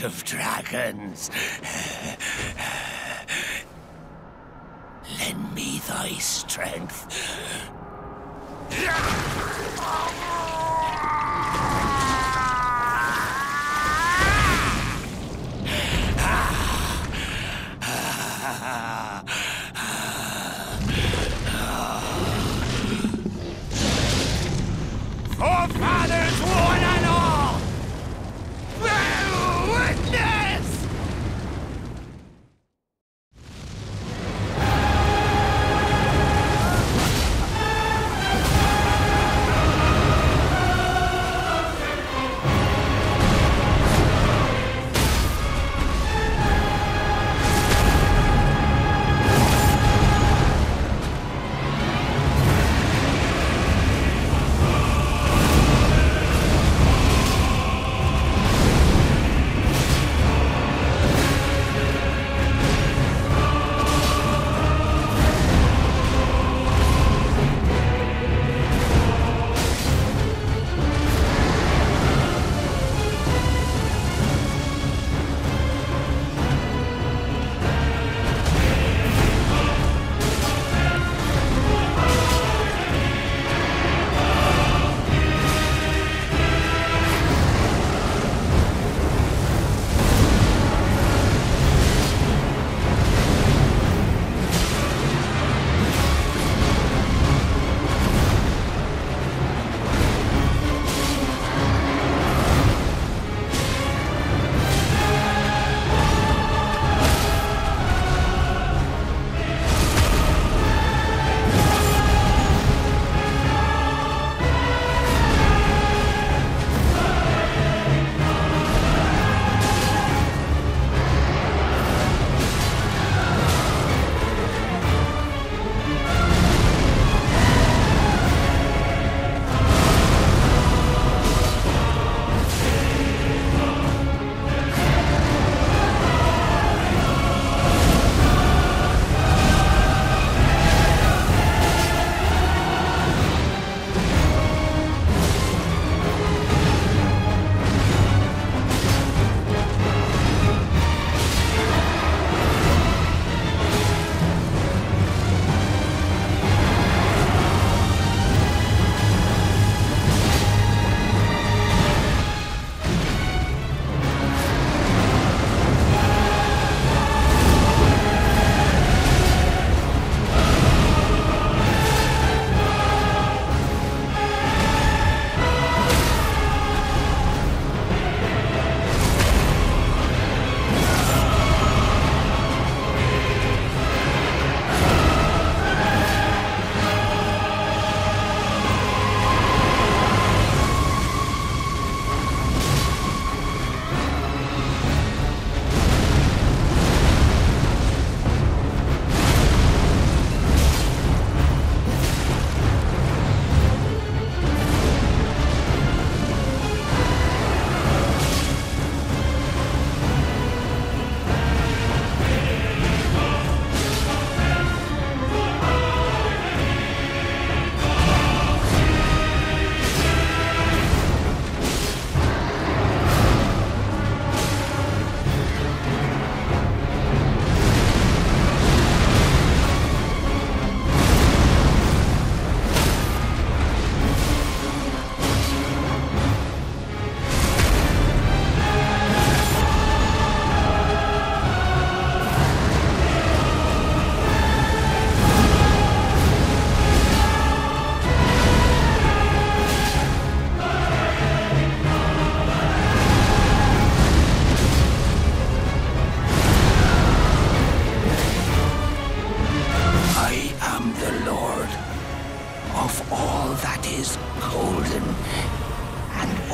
of dragons. Lend me thy strength.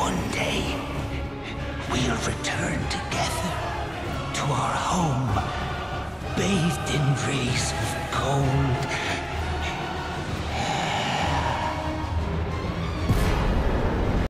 One day, we'll return together to our home, bathed in rays of gold